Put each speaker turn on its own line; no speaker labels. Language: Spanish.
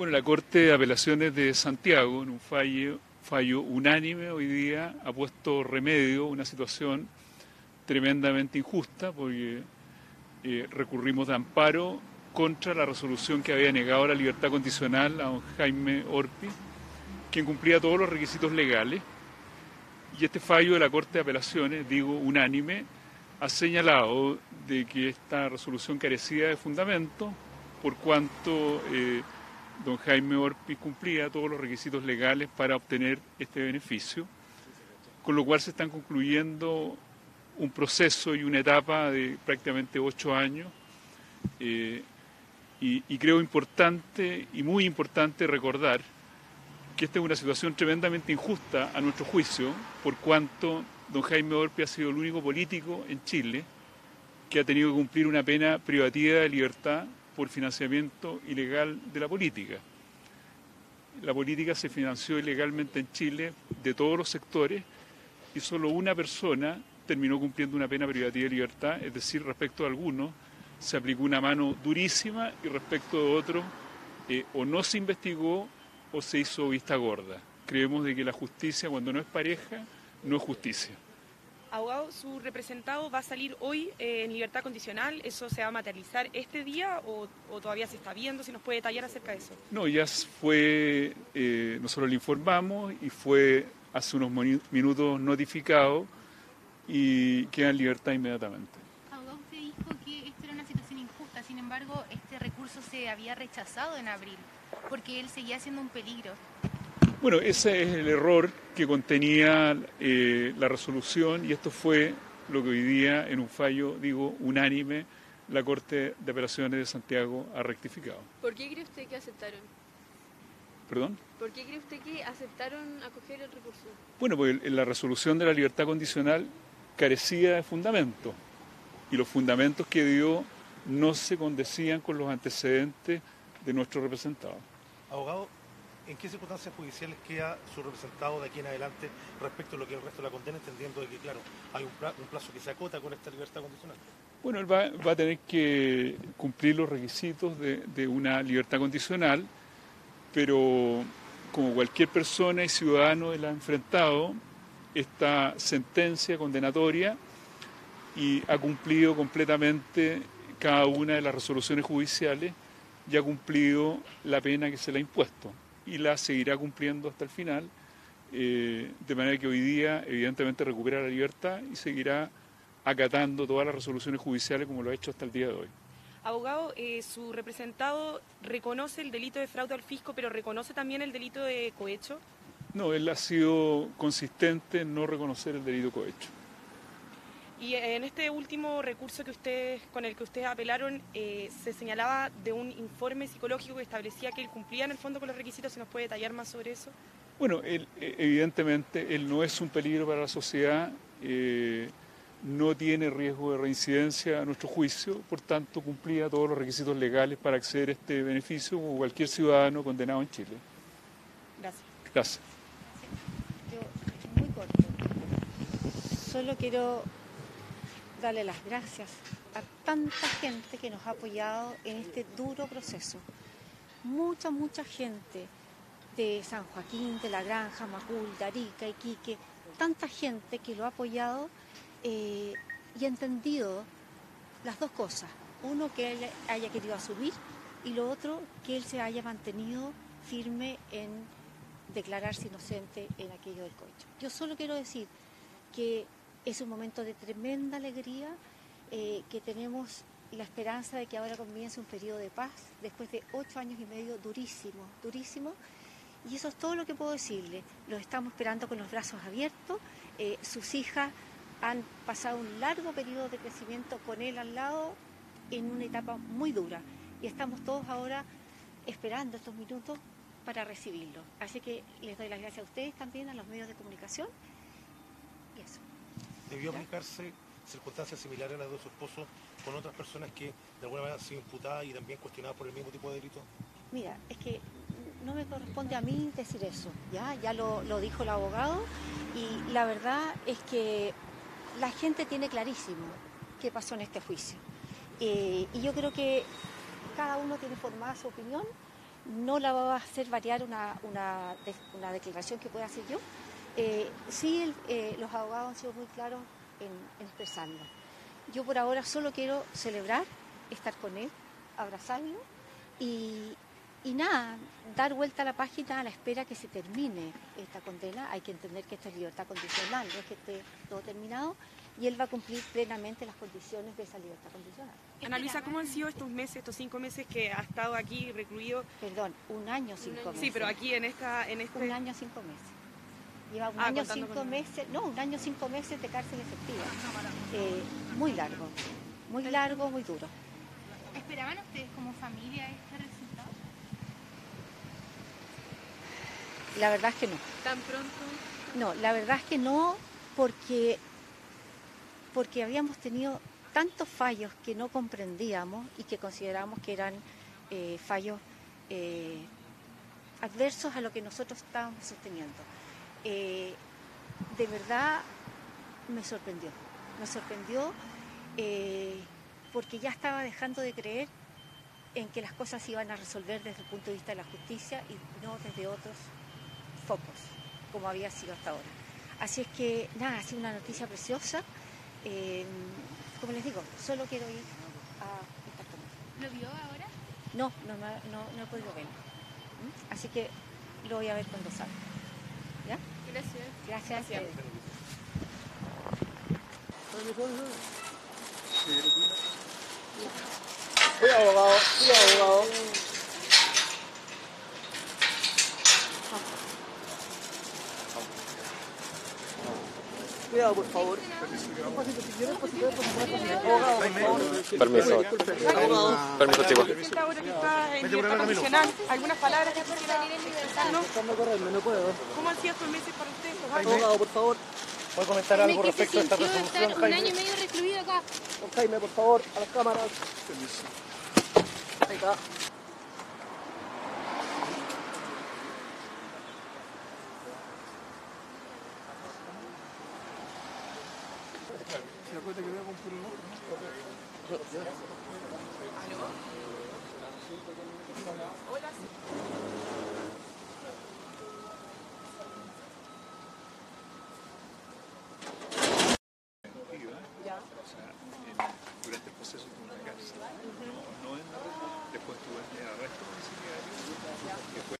Bueno, la Corte de Apelaciones de Santiago, en un fallo, fallo unánime hoy día, ha puesto remedio a una situación tremendamente injusta porque eh, recurrimos de amparo contra la resolución que había negado la libertad condicional a don Jaime Orpi, quien cumplía todos los requisitos legales. Y este fallo de la Corte de Apelaciones, digo unánime, ha señalado de que esta resolución carecía de fundamento por cuanto eh, don Jaime Orpi cumplía todos los requisitos legales para obtener este beneficio, con lo cual se están concluyendo un proceso y una etapa de prácticamente ocho años. Eh, y, y, creo importante y muy importante recordar que esta es una situación tremendamente injusta a nuestro juicio, por cuanto don Jaime Orpi ha sido el único político en Chile que ha tenido que cumplir una pena privativa de libertad por financiamiento ilegal de la política. La política se financió ilegalmente en Chile de todos los sectores y solo una persona terminó cumpliendo una pena privativa de libertad, es decir, respecto a algunos se aplicó una mano durísima y respecto de otros eh, o no se investigó o se hizo vista gorda. Creemos de que la justicia cuando no es pareja no es justicia.
Abogado, su representado va a salir hoy eh, en libertad condicional. ¿Eso se va a materializar este día o, o, todavía se está viendo? Si nos puede detallar acerca de eso.
No, ya fue, eh, nosotros le informamos y fue hace unos minutos notificado y queda en libertad inmediatamente.
Abogado, usted dijo que esto era una situación injusta, sin embargo, este recurso se había rechazado en abril porque él seguía siendo un peligro.
Bueno, ese es el error que contenía eh, la resolución y esto fue lo que hoy día, en un fallo, digo, unánime, la Corte de Apelaciones de Santiago ha rectificado.
¿Por qué cree usted que aceptaron?
¿Perdón?
¿Por qué cree usted que aceptaron acoger el recurso?
Bueno, porque la resolución de la libertad condicional carecía de fundamento y los fundamentos que dio no se condecían con los antecedentes de nuestro representado.
Abogado, ¿en qué circunstancias judiciales queda su representado de aquí en adelante respecto a lo que el resto de la condena, entendiendo de que, claro, hay un plazo, que se acota con esta libertad condicional?
Bueno, él va, va a tener que cumplir los requisitos de, de, una libertad condicional, pero como cualquier persona y ciudadano él ha enfrentado esta sentencia condenatoria y ha cumplido completamente cada una de las resoluciones judiciales y ha cumplido la pena que se le ha impuesto y la seguirá cumpliendo hasta el final, eh, de manera que hoy día evidentemente recupera la libertad y seguirá acatando todas las resoluciones judiciales como lo ha hecho hasta el día de hoy.
Abogado, eh, su representado reconoce el delito de fraude al fisco, pero reconoce también el delito de cohecho.
No, él ha sido consistente en no reconocer el delito cohecho.
Y en este último recurso que ustedes, con el que ustedes apelaron, eh, se señalaba de un informe psicológico que establecía que él cumplía en el fondo con los requisitos. ¿Se nos puede detallar más sobre eso?
Bueno, él, evidentemente él no es un peligro para la sociedad, eh, no tiene riesgo de reincidencia a nuestro juicio, por tanto cumplía todos los requisitos legales para acceder a este beneficio como cualquier ciudadano condenado en Chile.
Gracias.
Gracias.
Yo, muy corto. Solo quiero darle las gracias a tanta gente que nos ha apoyado en este duro proceso. Mucha, mucha gente de San Joaquín, de La Granja, Macul, de Arica, Iquique, tanta gente que lo ha apoyado eh, y ha entendido las dos cosas. Uno, que él haya querido asumir y lo otro, que él se haya mantenido firme en declararse inocente en aquello del coche. Yo solo quiero decir que es un momento de tremenda alegría, eh, que tenemos la esperanza de que ahora comience un periodo de paz después de ocho años y medio durísimo, durísimo. Y eso es todo lo que puedo decirle. Los estamos esperando con los brazos abiertos. Eh, sus hijas han pasado un largo periodo de crecimiento con él al lado en una etapa muy dura. Y estamos todos ahora esperando estos minutos para recibirlo. Así que les doy las gracias a ustedes también, a los medios de comunicación. Y eso.
¿Debió aplicarse circunstancias similares a las de su esposo con otras personas que de alguna manera han sido imputadas y también cuestionadas por el mismo tipo de delito?
Mira, es que no me corresponde a mí decir eso, ya, ya lo, lo dijo el abogado y la verdad es que la gente tiene clarísimo qué pasó en este juicio. Eh, y yo creo que cada uno tiene formada su opinión no la va a hacer variar una, una, una declaración que pueda hacer yo. Eh, sí, el- eh, los abogados han sido muy claros en, en expresarlo. Yo por ahora solo quiero celebrar, estar con él, abrazarlo y, y nada, dar vuelta a la página a la espera que se termine esta condena. Hay que entender que esto es libertad condicional, no es que esté todo terminado y él va a cumplir plenamente las condiciones de esa libertad condicional.
Ana Luisa, ¿cómo han sido estos meses, estos cinco meses que ha estado aquí recluido?
Perdón, un año, cinco
año.
meses.
Sí, pero aquí en esta, en este...
Un año, cinco meses. Lleva un
Ah,
año, cinco meses, no, un año, cinco meses de cárcel efectiva. Eh, muy largo, muy largo, muy duro.
¿Esperaban ustedes como familia este resultado?
La verdad es que no.
Tan pronto.
No, la verdad es que no, porque, porque habíamos tenido tantos fallos que no comprendíamos y que consideramos que eran eh, fallos eh, adversos a lo que nosotros estábamos sosteniendo. Eh, de verdad me sorprendió, me sorprendió eh, porque ya estaba dejando de creer en que las cosas se iban a resolver desde el punto de vista de la justicia y no desde otros focos, como había sido hasta ahora. Así es que, nada, ha sido una noticia preciosa. Eh, como les digo, solo quiero ir a estar con.
¿Lo vio ahora?
No, no, no, no he podido verlo. ¿Mm? Así que lo voy a ver cuando salga.
Gracias.
Gracias.
Gracias.
Cuidado, abogado, cuidado, abogado. Cuidado, por favor.
Permiso. Permiso, chicos.
Ahora que está en libertad condicional, ¿algunas palabras que quisiera expresarnos? ¿Cómo han sido estos meses para años?
Abogado, por favor.
¿Puede comentar algo respecto a esta resolución,
estar un
Jaime?
año y medio recluido acá?
Don Jaime, por favor, a las cámaras. Ahí está.
O sea, en- durante el proceso de una cárcel. No en la red. Después tuve el arresto domiciliario,